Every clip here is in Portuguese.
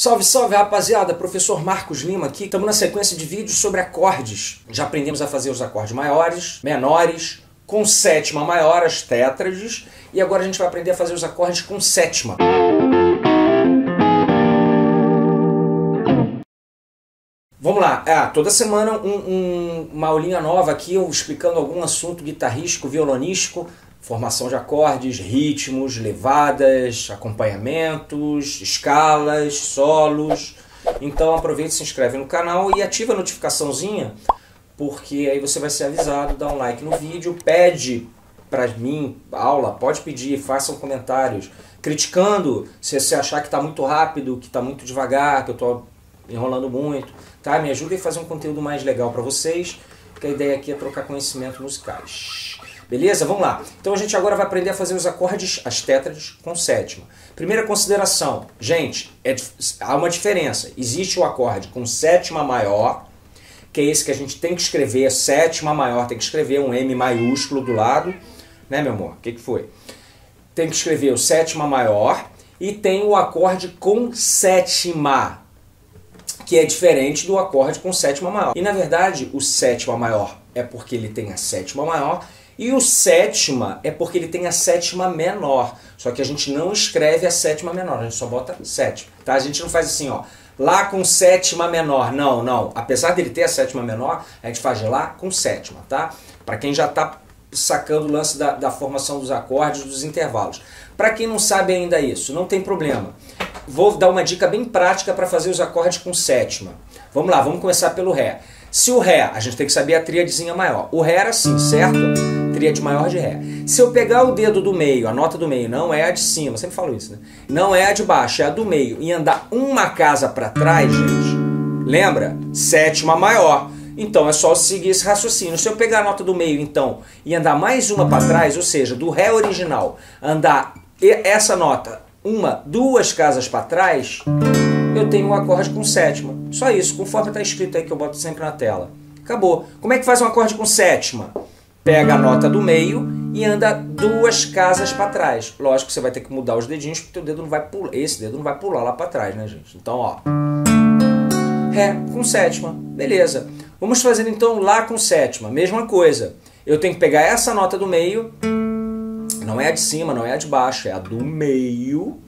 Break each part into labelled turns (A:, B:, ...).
A: Salve, salve rapaziada, professor Marcos Lima aqui. Estamos na sequência de vídeos sobre acordes. Já aprendemos a fazer os acordes maiores, menores, com sétima maior, as tétrades, e agora a gente vai aprender a fazer os acordes com sétima. Vamos lá, ah, toda semana um, um, uma aulinha nova aqui, eu explicando algum assunto guitarrístico, violonístico, formação de acordes, ritmos, levadas, acompanhamentos, escalas, solos. Então aproveita, se inscreve no canal e ativa a notificaçãozinha, porque aí você vai ser avisado, dá um like no vídeo, pede para mim aula, pode pedir, façam comentários, criticando se você achar que está muito rápido, que está muito devagar, que eu estou enrolando muito, tá? Me ajuda a fazer um conteúdo mais legal para vocês, porque a ideia aqui é trocar conhecimentos musicais. Beleza? Vamos lá. Então a gente agora vai aprender a fazer os acordes, as tétrades, com sétima. Primeira consideração. Gente, é, há uma diferença. Existe o acorde com sétima maior, que é esse que a gente tem que escrever, sétima maior, tem que escrever um M maiúsculo do lado. Né, meu amor? O que, que foi? Tem que escrever o sétima maior e tem o acorde com sétima, que é diferente do acorde com sétima maior. E na verdade, o sétima maior é porque ele tem a sétima maior e o sétima é porque ele tem a sétima menor. Só que a gente não escreve a sétima menor, a gente só bota sétima. Tá? A gente não faz assim, ó. Lá com sétima menor. Não, não. Apesar dele ter a sétima menor, a gente faz lá com sétima, tá? Para quem já está sacando o lance da, da formação dos acordes, dos intervalos. Para quem não sabe ainda isso, não tem problema. Vou dar uma dica bem prática para fazer os acordes com sétima. Vamos lá, vamos começar pelo Ré. Se o Ré, a gente tem que saber a tríadezinha maior. O Ré era assim, certo? Tríade maior de Ré. Se eu pegar o dedo do meio, a nota do meio não é a de cima, sempre falo isso, né? Não é a de baixo, é a do meio, e andar uma casa para trás, gente, lembra? Sétima maior. Então é só seguir esse raciocínio. Se eu pegar a nota do meio, então, e andar mais uma para trás, ou seja, do Ré original, andar essa nota uma, duas casas para trás, eu tenho um acorde com sétima. Só isso, conforme está escrito aí que eu boto sempre na tela. Acabou. Como é que faz um acorde com sétima? Pega a nota do meio e anda duas casas para trás. Lógico que você vai ter que mudar os dedinhos porque o dedo não vai pular, esse dedo não vai pular lá para trás, né, gente? Então, ó. Ré com sétima. Beleza. Vamos fazer então Lá com sétima. Mesma coisa. Eu tenho que pegar essa nota do meio, não é a de cima, não é a de baixo, é a do meio,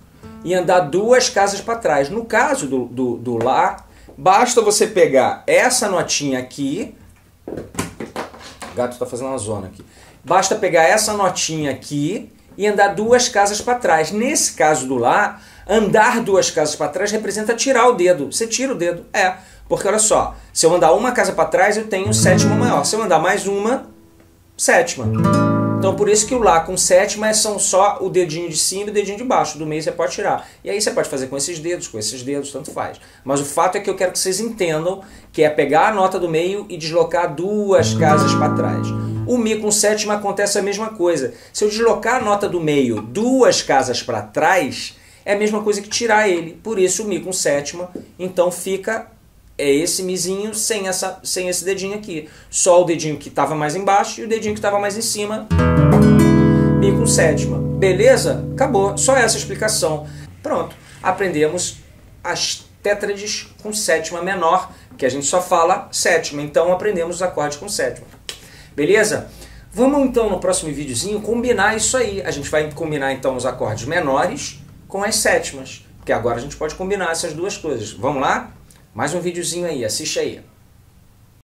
A: e andar duas casas para trás. No caso do, do, do Lá, basta você pegar essa notinha aqui, o gato está fazendo uma zona aqui. Basta pegar essa notinha aqui e andar duas casas para trás. Nesse caso do Lá, andar duas casas para trás representa tirar o dedo. Você tira o dedo. É. Porque olha só, se eu andar uma casa para trás, eu tenho sétima maior. Se eu andar mais uma, sétima. Então por isso que o Lá com sétima são só o dedinho de cima e o dedinho de baixo. Do meio você pode tirar. E aí você pode fazer com esses dedos, com esses dedos, tanto faz. Mas o fato é que eu quero que vocês entendam que é pegar a nota do meio e deslocar duas casas para trás. O Mi com sétima acontece a mesma coisa. Se eu deslocar a nota do meio duas casas para trás, é a mesma coisa que tirar ele. Por isso o Mi com sétima, então fica é esse mizinho sem, essa, sem esse dedinho aqui. Só o dedinho que estava mais embaixo e o dedinho que estava mais em cima. Mi com sétima. Beleza? Acabou. Só essa explicação. Pronto. Aprendemos as tétrades com sétima menor, que a gente só fala sétima. Então aprendemos os acordes com sétima. Beleza? Vamos então no próximo videozinho combinar isso aí. A gente vai combinar então os acordes menores com as sétimas. Porque agora a gente pode combinar essas duas coisas. Vamos lá? Mais um videozinho aí, assiste aí.